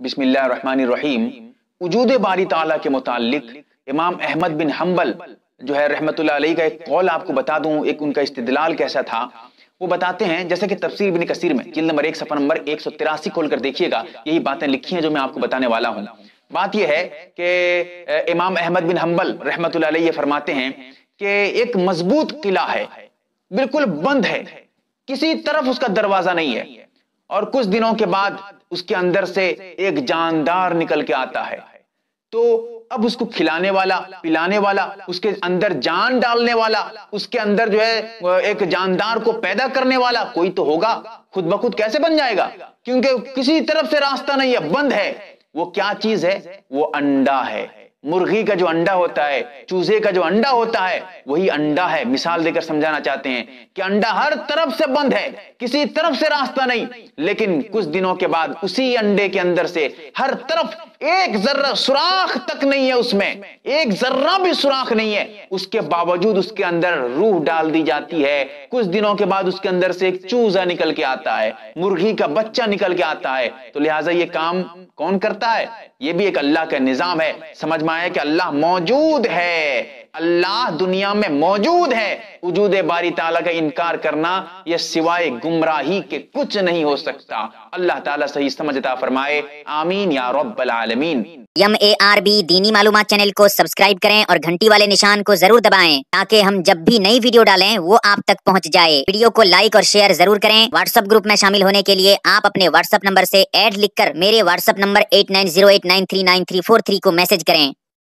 بسم اللہ الرحمن الرحیم۔ وجود باری تعالیٰ کے متعلق امام احمد بن حنبل جو ہے رحمت اللہ علیہ کا ایک قول آپ کو بتا دوں، ایک ان کا استدلال کیسا تھا۔ وہ بتاتے ہیں جیسے کہ تفسیر بن کثیر میں، جلد نمبر ایک، صفحہ نمبر ایک سو تراسی کھول کر دیکھیے گا۔ یہی باتیں لکھی ہیں جو میں آپ کو بتانے والا ہوں۔ بات یہ ہے کہ امام احمد بن حنبل رحمت اللہ علیہ یہ فرماتے ہیں کہ ایک مضبوط قلعہ ہے، بالکل بند ہے۔ کسی طرف اس کا دروازہ نہیں ہے۔ اور کچھ دنوں کے بعد اس کے اندر سے ایک جاندار نکل کے آتا ہے۔ تو اب اس کو کھلانے والا، پلانے والا، اس کے اندر جان ڈالنے والا، اس کے اندر جو ہے، ایک جاندار کو پیدا کرنے والا کوئی تو ہوگا۔ خود بخود کیسے بن جائے گا؟ کیونکہ کسی طرف سے راستہ نہیں ہے، بند ہے۔ وہ کیا چیز ہے؟ وہ انڈا ہے۔ مرغی کا جو انڈا ہوتا ہے، چوزے کا جو انڈا ہوتا ہے، وہی انڈا ہے۔ مثال دے کر سمجھانا چاہتے ہیں کہ انڈا ہر طرف سے بند ہے، کسی طرف سے راستہ نہیں۔ لیکن کچھ دنوں کے بعد اسی انڈے کے اندر سے ہر طرف ایک ذرہ سوراخ تک نہیں ہے اس میں۔ ایک ذرہ بھی سوراخ نہیں ہے۔ اس کے باوجود اس کے اندر روح ڈال دی جاتی ہے۔ کچھ دنوں کے بعد اس کے اندر سے ایک چوزا نکل کے آتا ہے۔ مرغی کا بچہ نکل کے آتا ہے۔ تو لہٰذا یہ کام کون کرتا ہے؟ یہ بھی ایک اللہ کا نظام ہے۔ سمجھ میں آئے کہ اللہ موجود ہے، اللہ دنیا میں موجود ہے۔ وجود باری تعالیٰ کا انکار کرنا یہ سوائے گمراہی کے کچھ نہیں ہو سکتا۔ اللہ تعالیٰ صحیح سمجھتا فرمائے۔ آمین یا رب العالمین۔ یم اے آر بی دینی معلومات چینل کو سبسکرائب کریں اور گھنٹی والے نشان کو ضرور دبائیں تاکہ ہم جب بھی نئی ویڈیو ڈالیں وہ آپ تک پہنچ جائے۔ ویڈیو کو لائک اور شیئر ضرور کریں۔ واٹس اپ گروپ میں شامل ہونے کے لیے آپ اپنے واٹس اپ نمبر سے ایڈ لکھ کر میرے WhatsApp number eight nine zero eight nine three nine three four three کو میسج کریں۔